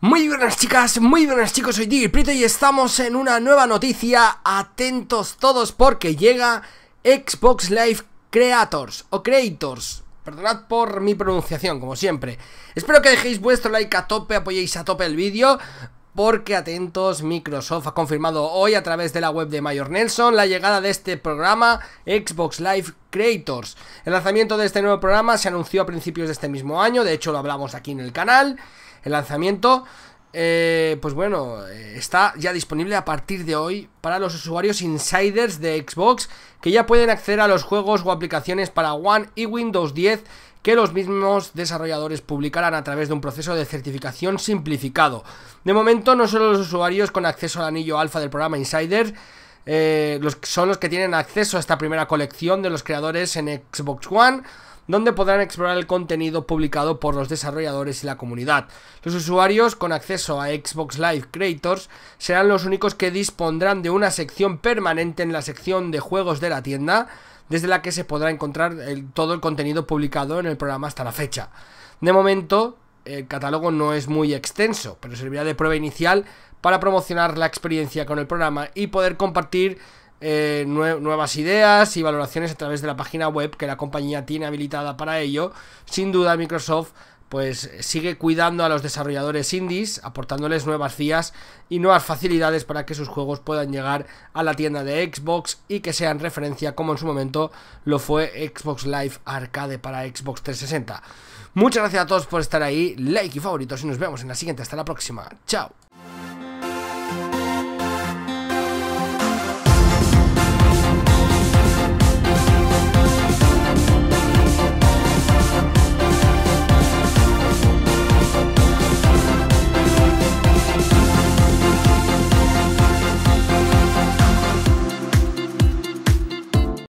buenas chicas, muy buenas chicos, soy Diggy y estamos en una nueva noticia Atentos todos porque llega Xbox Live Creators o Creators Perdonad por mi pronunciación, como siempre Espero que dejéis vuestro like a tope, apoyéis a tope el vídeo porque atentos, Microsoft ha confirmado hoy a través de la web de Mayor Nelson la llegada de este programa Xbox Live Creators. El lanzamiento de este nuevo programa se anunció a principios de este mismo año, de hecho lo hablamos aquí en el canal. El lanzamiento, eh, pues bueno, eh, está ya disponible a partir de hoy para los usuarios insiders de Xbox que ya pueden acceder a los juegos o aplicaciones para One y Windows 10 que los mismos desarrolladores publicarán a través de un proceso de certificación simplificado. De momento, no solo los usuarios con acceso al anillo alfa del programa Insider eh, son los que tienen acceso a esta primera colección de los creadores en Xbox One, donde podrán explorar el contenido publicado por los desarrolladores y la comunidad. Los usuarios con acceso a Xbox Live Creators serán los únicos que dispondrán de una sección permanente en la sección de juegos de la tienda, desde la que se podrá encontrar todo el contenido publicado en el programa hasta la fecha. De momento, el catálogo no es muy extenso, pero servirá de prueba inicial para promocionar la experiencia con el programa y poder compartir eh, nuevas ideas y valoraciones a través de la página web que la compañía tiene habilitada para ello. Sin duda Microsoft pues sigue cuidando a los desarrolladores indies, aportándoles nuevas vías y nuevas facilidades para que sus juegos puedan llegar a la tienda de Xbox y que sean referencia como en su momento lo fue Xbox Live Arcade para Xbox 360. Muchas gracias a todos por estar ahí, like y favoritos y nos vemos en la siguiente, hasta la próxima, chao.